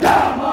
Come on!